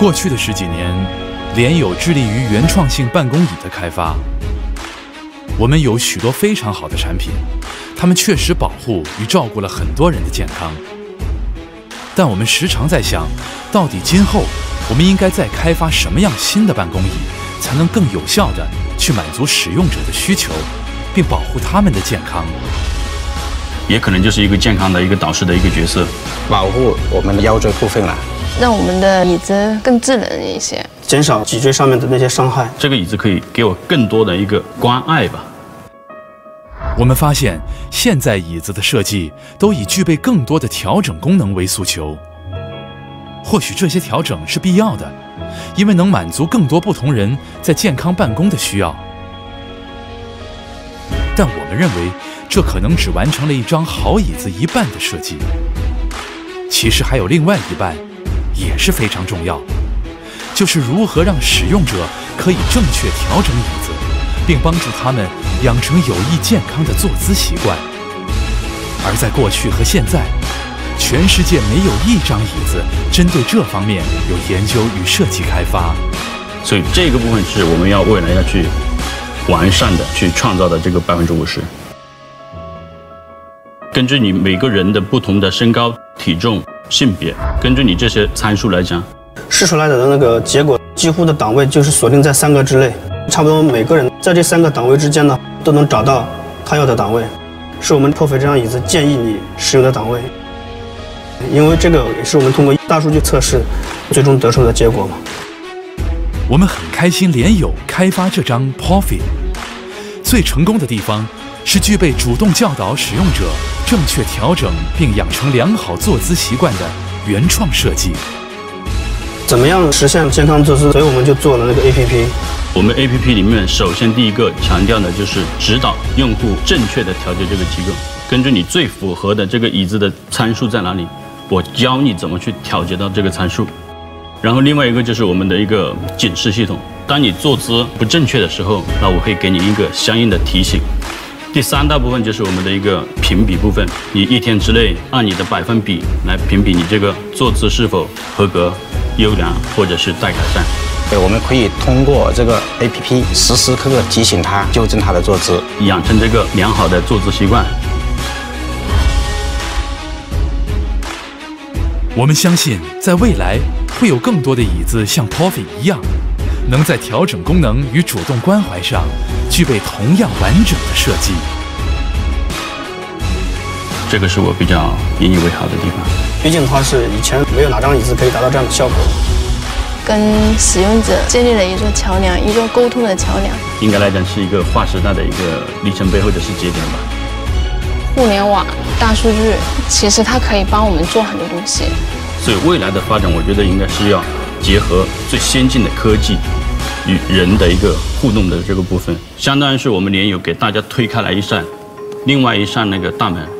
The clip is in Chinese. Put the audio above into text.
过去的十几年，联友致力于原创性办公椅的开发。我们有许多非常好的产品，它们确实保护与照顾了很多人的健康。但我们时常在想，到底今后我们应该再开发什么样新的办公椅，才能更有效地去满足使用者的需求，并保护他们的健康？也可能就是一个健康的一个导师的一个角色，保护我们的腰椎部分啊，让我们的椅子更智能一些，减少脊椎上面的那些伤害。这个椅子可以给我更多的一个关爱吧。我们发现，现在椅子的设计都以具备更多的调整功能为诉求。或许这些调整是必要的，因为能满足更多不同人在健康办公的需要。但我们认为，这可能只完成了一张好椅子一半的设计。其实还有另外一半，也是非常重要，就是如何让使用者可以正确调整椅子，并帮助他们养成有益健康的坐姿习惯。而在过去和现在，全世界没有一张椅子针对这方面有研究与设计开发。所以这个部分是我们要未来要去完善的，去创造的这个百分之五十。根据你每个人的不同的身高、体重、性别，根据你这些参数来讲，试出来的那个结果几乎的档位就是锁定在三个之内，差不多每个人在这三个档位之间呢都能找到他要的档位，是我们破费这张椅子建议你使用的档位，因为这个也是我们通过大数据测试最终得出的结果嘛。我们很开心联友开发这张 Profi，最成功的地方是具备主动教导使用者。正确调整并养成良好坐姿习惯的原创设计。怎么样实现健康坐姿？所以我们就做了那个 APP。我们 APP 里面，首先第一个强调的就是指导用户正确的调节这个机构，根据你最符合的这个椅子的参数在哪里，我教你怎么去调节到这个参数。然后另外一个就是我们的一个警示系统，当你坐姿不正确的时候，那我可以给你一个相应的提醒。第三大部分就是我们的一个评比部分，你一天之内按你的百分比来评比你这个坐姿是否合格、优良或者是待改善。对，我们可以通过这个 APP 时时刻刻提醒他纠正他的坐姿，养成这个良好的坐姿习惯。我们相信，在未来会有更多的椅子像 y 一样。能在调整功能与主动关怀上具备同样完整的设计，这个是我比较引以为豪的地方。毕竟它是以前没有哪张椅子可以达到这样的效果，跟使用者建立了一座桥梁，一座沟通的桥梁。应该来讲是一个划时代的一个里程碑或者是节点吧。互联网、大数据，其实它可以帮我们做很多东西。所以未来的发展，我觉得应该是要。结合最先进的科技与人的一个互动的这个部分，相当于是我们联友给大家推开了一扇另外一扇那个大门。